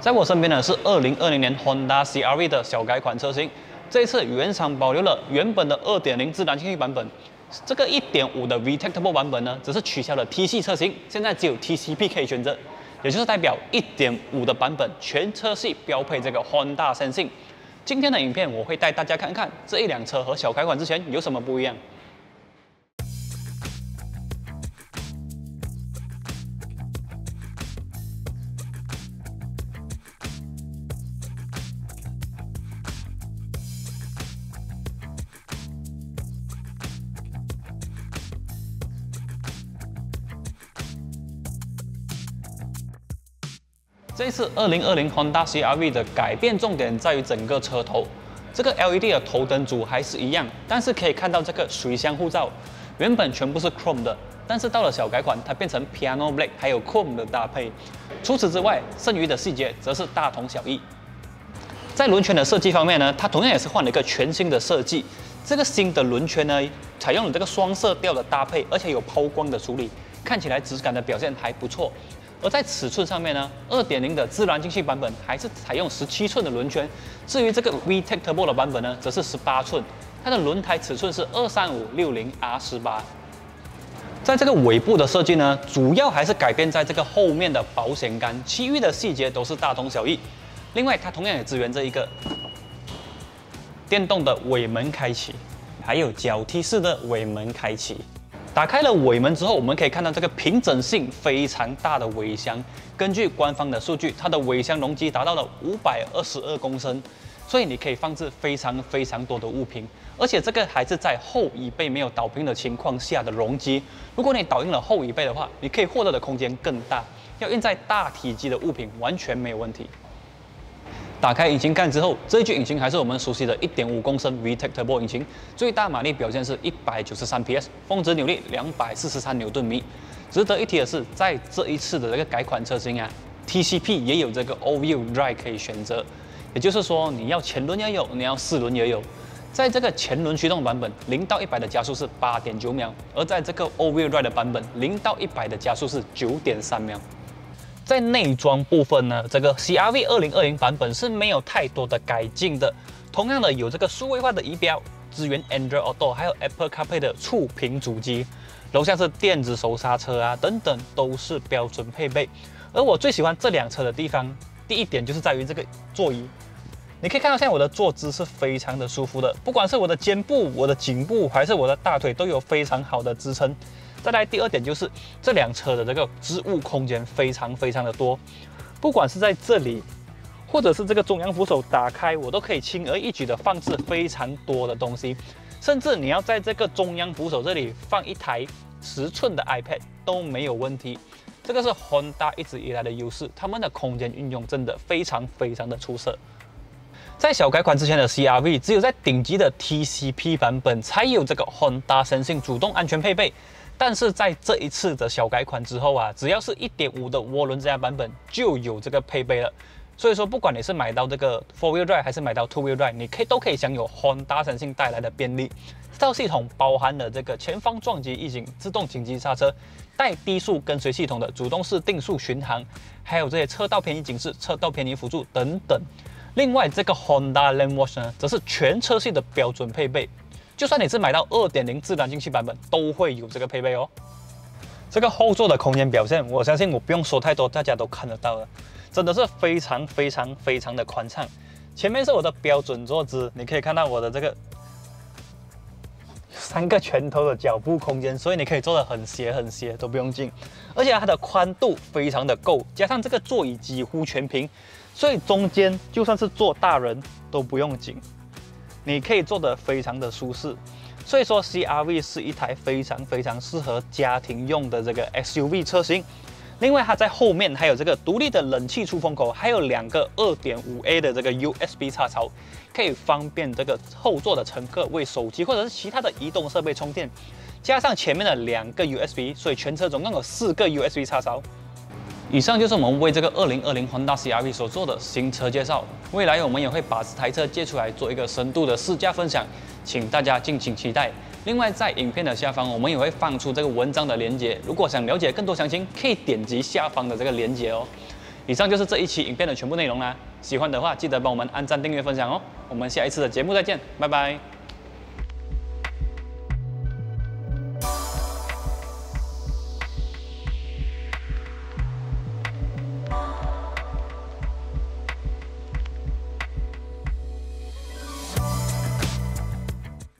在我身边呢是2020年 Honda CR-V 的小改款车型，这一次原厂保留了原本的2.0自然进气版本，这个1.5的 Vtectable 版本呢只是取消了 T 系车型，现在只有 TCP 可以选择，也就是代表1.5的版本全车系标配这个 Honda Sensing。今天的影片我会带大家看看这一辆车和小改款之前有什么不一样。这次2020 Honda CR-V 的改变重点在于整个车头，这个 LED 的头灯组还是一样，但是可以看到这个水箱护罩，原本全部是 Chrome 的，但是到了小改款，它变成 Piano Black 还有 Chrome 的搭配。除此之外，剩余的细节则是大同小异。在轮圈的设计方面呢，它同样也是换了一个全新的设计。这个新的轮圈呢，采用了这个双色调的搭配，而且有抛光的处理，看起来质感的表现还不错。而在尺寸上面呢，二点零的自然进气版本还是采用十七寸的轮圈，至于这个 VTEC Turbo 的版本呢，则是十八寸，它的轮胎尺寸是二三五六零 R 十八。在这个尾部的设计呢，主要还是改变在这个后面的保险杆，其余的细节都是大同小异。另外，它同样也支援这一个电动的尾门开启，还有脚踢式的尾门开启。打开了尾门之后，我们可以看到这个平整性非常大的尾箱。根据官方的数据，它的尾箱容积达到了五百二十二公升，所以你可以放置非常非常多的物品。而且这个还是在后椅背没有倒平的情况下的容积。如果你倒硬了后椅背的话，你可以获得的空间更大。要运载大体积的物品完全没有问题。打开引擎盖之后，这一具引擎还是我们熟悉的1.5公升 VTEC Turbo 引擎，最大马力表现是193 PS，峰值扭力243牛顿米。值得一提的是，在这一次的这个改款车型啊，TCP 也有这个 All-Wheel Drive 可以选择，也就是说你要前轮也有，你要四轮也有。在这个前轮驱动版本，零到一百的加速是8.9秒，而在这个 All-Wheel Drive 的版本，零到一百的加速是9.3秒。在内装部分呢，这个 CR-V 2020版本是没有太多的改进的。同样的，有这个数位化的仪表，支援 Android Auto，还有 Apple CarPlay 的触屏主机。楼下是电子手刹车啊，等等都是标准配备。而我最喜欢这辆车的地方，第一点就是在于这个座椅。你可以看到，现在我的坐姿是非常的舒服的，不管是我的肩部、我的颈部，还是我的大腿，都有非常好的支撑。再来第二点就是这辆车的这个置物空间非常非常的多，不管是在这里，或者是这个中央扶手打开，我都可以轻而易举的放置非常多的东西，甚至你要在这个中央扶手这里放一台十寸的 iPad 都没有问题。这个是 Honda 一直以来的优势，他们的空间运用真的非常非常的出色。在小改款之前的 CR-V，只有在顶级的 TCP 版本才有这个 Honda Sensing 主动安全配备。但是在这一次的小改款之后啊，只要是一点五的涡轮增压版本就有这个配备了。所以说，不管你是买到这个 four wheel drive 还是买到 two wheel drive，你可以都可以享有 Honda 神性带来的便利。这套系统包含了这个前方撞击预警、自动紧急刹车、带低速跟随系统的主动式定速巡航，还有这些车道偏移警示、车道偏移辅助等等。另外，这个 Honda Lane Watch 呢，则是全车系的标准配备。就算你是买到二点零自然进气版本，都会有这个配备哦。这个后座的空间表现，我相信我不用说太多，大家都看得到了，真的是非常非常非常的宽敞。前面是我的标准坐姿，你可以看到我的这个三个拳头的脚步空间，所以你可以坐得很斜很斜都不用紧。而且它的宽度非常的够，加上这个座椅几乎全平，所以中间就算是坐大人都不用紧。你可以坐得非常的舒适，所以说 CR-V 是一台非常非常适合家庭用的这个 SUV 车型。另外，它在后面还有这个独立的冷气出风口，还有两个 2.5A 的这个 USB 插槽，可以方便这个后座的乘客为手机或者是其他的移动设备充电。加上前面的两个 USB，所以全车总共有四个 USB 插槽。以上就是我们为这个二零二零 Honda CR-V 所做的新车介绍。未来我们也会把这台车借出来做一个深度的试驾分享，请大家敬请期待。另外，在影片的下方，我们也会放出这个文章的链接，如果想了解更多详情，可以点击下方的这个链接哦。以上就是这一期影片的全部内容啦。喜欢的话，记得帮我们按赞、订阅、分享哦。我们下一次的节目再见，拜拜。